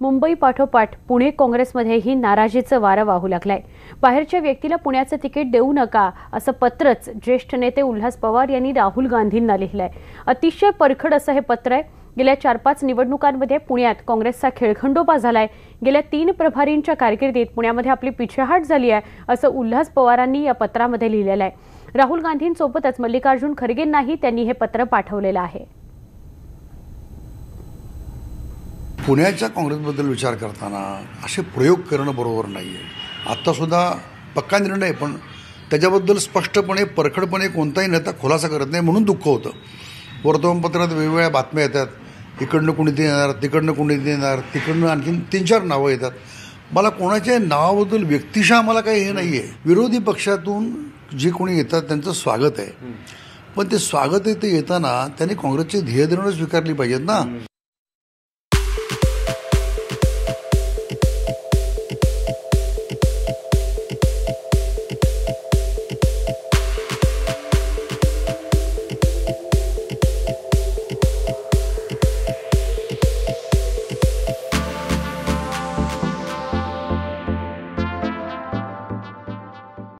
मुंबई पाठोपाठ पुणे काँग्रेसमध्येही नाराजीचं वारं वाहू लागलंय. बाहेरच्या व्यक्तीला पुण्याचं तिकीट देऊ नका असं पत्रच ज्येष्ठ नेते उल्हास पवार यांनी राहुल गांधींना लिहिलंय. अतिशय परखड असं हे पत्र आहे. गेल्या चार पाच निवडणुकांमध्ये पुण्यात काँग्रेसचा खेळखंडोबा झालाय. गेल्या तीन प्रभारींच्या कारकिर्दीत पुण्यामध्ये आपली पिछेहाट झाली आहे असं उल्हास पवारांनी या पत्रामध्ये लिहिलेलं आहे. राहुल गांधींसोबतच मल्लिकार्जुन खरगेंनाही त्यांनी हे पत्र पाठवलेलं आहे. पुण्याच्या काँग्रेसबद्दल विचार करताना असे प्रयोग करणं बरोबर नाही आहे आत्तासुद्धा पक्का निर्णय पण त्याच्याबद्दल स्पष्टपणे परखडपणे कोणताही नेता खुलासा करत नाही म्हणून दुःख होतं. वर्तमानपत्रात वेगवेगळ्या बातम्या येतात. इकडनं कोणी ते येणार तिकडनं कोणी ते येणार तिकडनं आणखीन तीन चार नावं येतात. मला कोणाच्या नावाबद्दल व्यक्तिशः मला काही हे नाही आहे विरोधी पक्षातून जे कोणी येतात त्यांचं स्वागत आहे. पण ते स्वागत आहे ते येताना त्यांनी काँग्रेसची ध्येयधोरणं स्वीकारली पाहिजेत ना.